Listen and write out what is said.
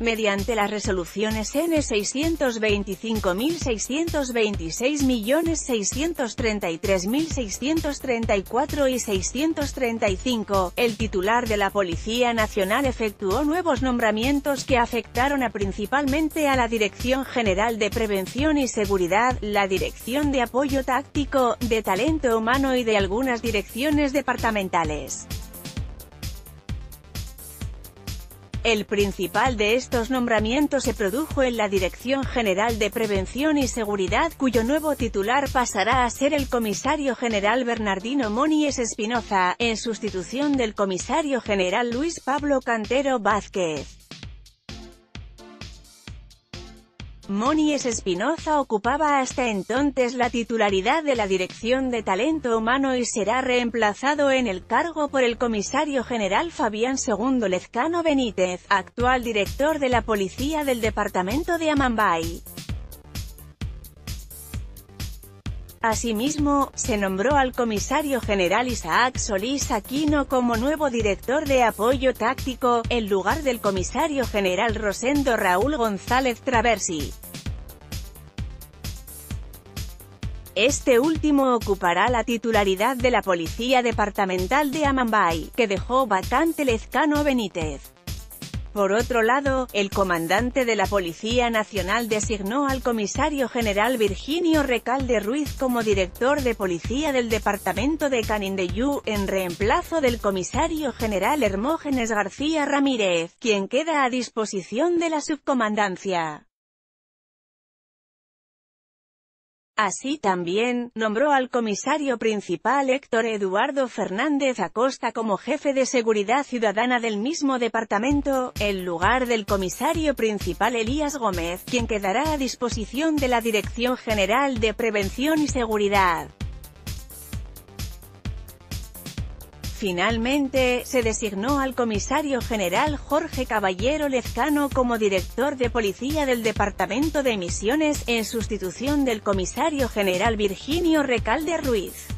mediante las resoluciones N625.626.633.634 y 635, el titular de la Policía Nacional efectuó nuevos nombramientos que afectaron a principalmente a la Dirección General de Prevención y Seguridad, la Dirección de Apoyo Táctico, de Talento Humano y de algunas direcciones departamentales. El principal de estos nombramientos se produjo en la Dirección General de Prevención y Seguridad, cuyo nuevo titular pasará a ser el comisario general Bernardino Monies Espinoza, en sustitución del comisario general Luis Pablo Cantero Vázquez. Monies Espinoza ocupaba hasta entonces la titularidad de la Dirección de Talento Humano y será reemplazado en el cargo por el comisario general Fabián II Lezcano Benítez, actual director de la Policía del Departamento de Amambay. Asimismo, se nombró al comisario general Isaac Solís Aquino como nuevo director de apoyo táctico, en lugar del comisario general Rosendo Raúl González Traversi. Este último ocupará la titularidad de la Policía Departamental de Amambay, que dejó vacante Lezcano Benítez. Por otro lado, el comandante de la Policía Nacional designó al comisario general Virginio Recalde Ruiz como director de policía del departamento de Canindeyú, en reemplazo del comisario general Hermógenes García Ramírez, quien queda a disposición de la subcomandancia. Así también, nombró al comisario principal Héctor Eduardo Fernández Acosta como jefe de seguridad ciudadana del mismo departamento, en lugar del comisario principal Elías Gómez, quien quedará a disposición de la Dirección General de Prevención y Seguridad. Finalmente, se designó al comisario general Jorge Caballero Lezcano como director de policía del Departamento de Misiones, en sustitución del comisario general Virginio Recalde Ruiz.